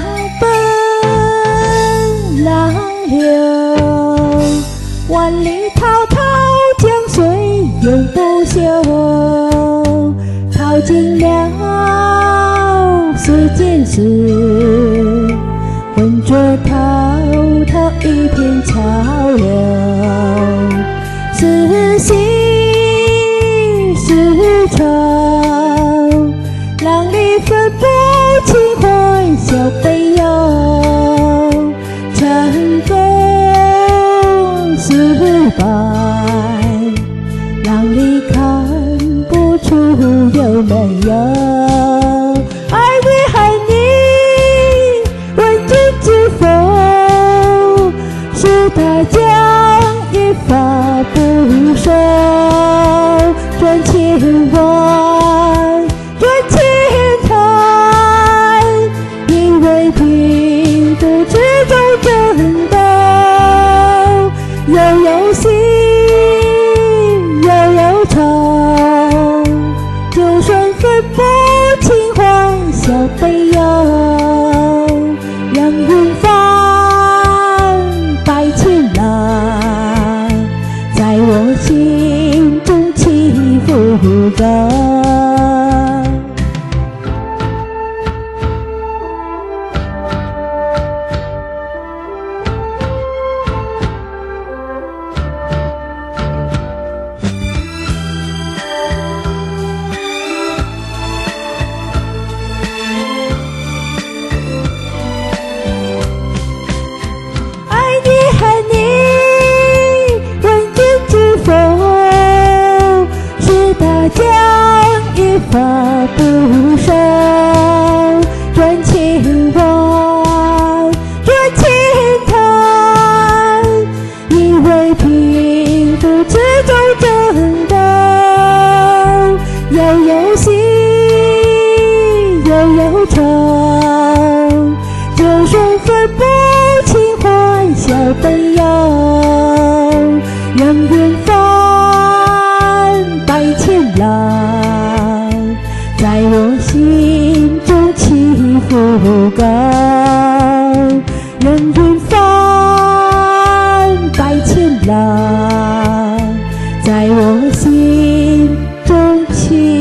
浪奔浪流，万里滔滔江水永不休。淘尽了世间事，浑浊滔滔一片潮流。是喜是愁，是大江一发不收，转千弯，转千滩，因为拼斗之中争斗，又有喜又有愁，就算分不清欢笑悲 ra 一发不生，转千弯，转千滩，因为贫富之中争斗，又有喜又有愁，不甘，人间翻百千浪，在我心中情。